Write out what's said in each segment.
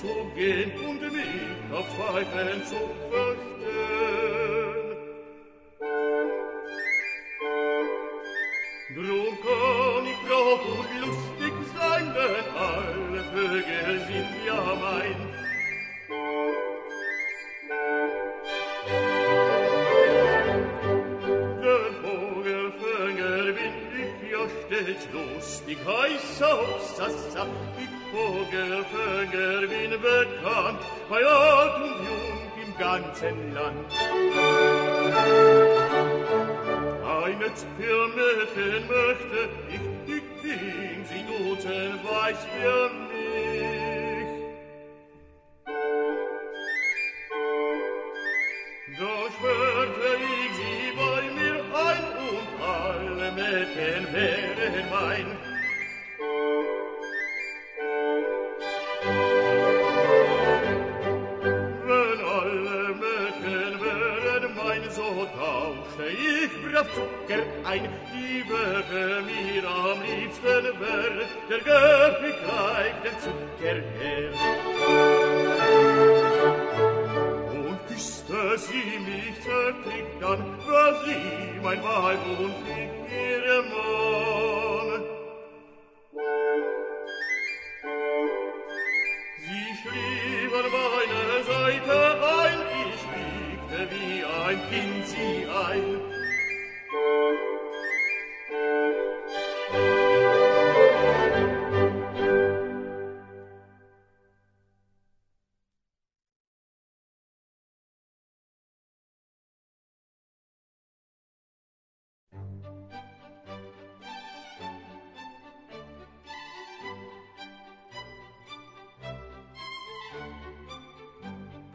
zu gehen und nicht auf Zweifeln zu fürchten. Bin bekannt, bei Alt und Jung im ganzen Land. Eine für möchte ich, ich bin sie duzen, weiß für mich. Brav Zucker ein. Die wäre mir am liebsten wär, der gab mir gleich den Zucker her. Und küsste sie mich zärtlich, dann war sie mein Weib und ich ihre Mann. Sie schlief an meiner Seite ein, ich wiegte wie ein Kind sie ein.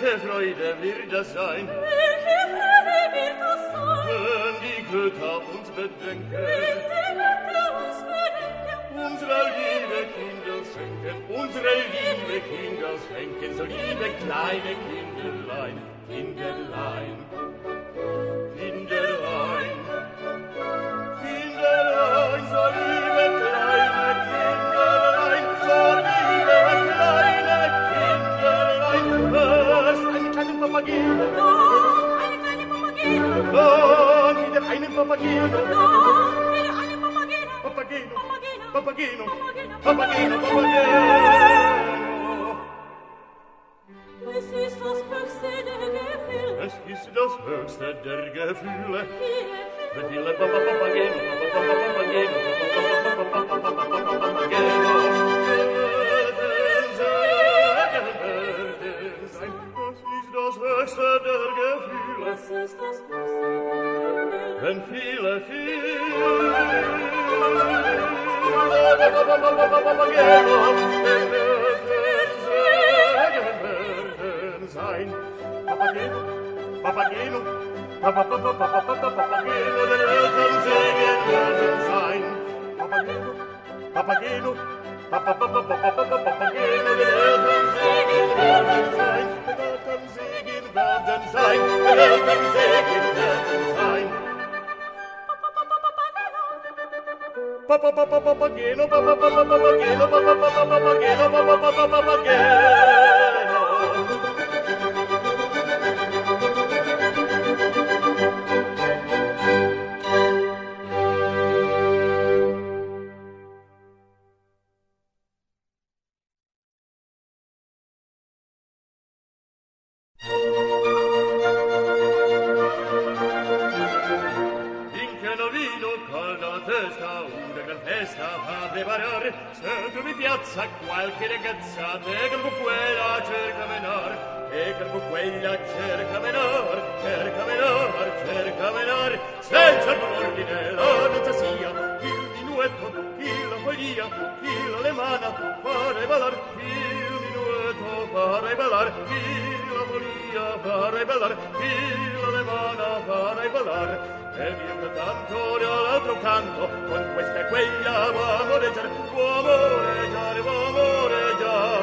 Welche Freude wird das sein? Welche Freude wird das sein? Wenn die Götter uns bedenken. Wenn die Götter uns bedenken. Unsere liebe Kinder schenken. Unsere liebe Kinder schenken. So liebe kleine Kinderlein, Kinderlein. Papageno, Papageno, Papageno. Es ist das höchste der Gefühle, Es ist das höchste der Gefühle. viele, viele Papageno, Papageno, der Eltern Segen werden sein. Papageno, Papageno, Papa Papa Papa Papa Papageno, der Eltern Segen werden sein. Der Eltern Segen werden sein. Der Eltern Segen werden sein. Papa Papa Papageno, Papa Papa Papageno, Papa Papa Papageno, Papa Papa Papageno. La le mana fare balar il minuetto fare balar chi la follia fare balar chi la le mana fare balar e io tanto dall'altro canto con questa e quella va a moreggiare va a moreggiare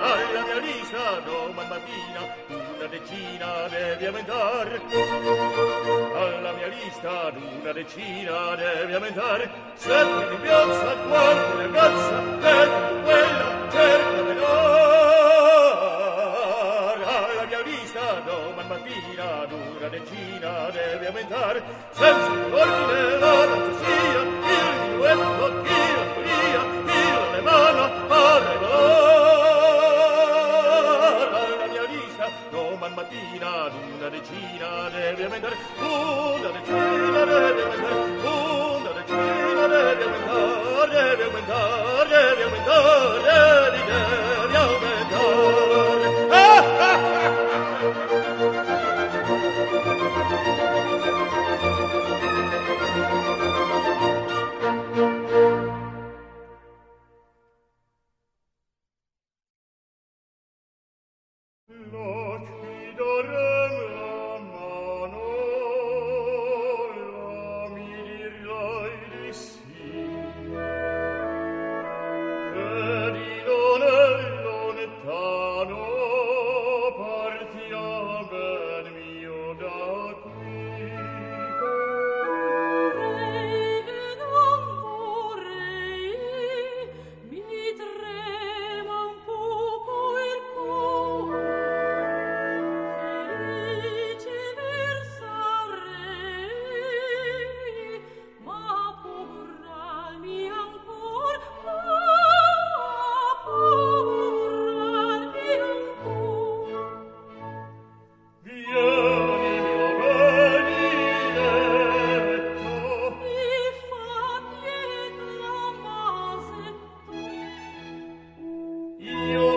alla mia lista domani mattina una decina devi aumentar alla mia lista ad una decina devi aumentar se ti piazza qualche ragazza per quella cerca menor. Alla mia lista domani mattina ad una decina devi aumentar senza ordine la fantasia il duetto mia lista doman mattina una decina devi aumentare una decina devi aumentare una decina devi aumentare devi aumentare devi aumentare devi, devi aumentare ah, ah, ah. Lo L'occhi d'orello io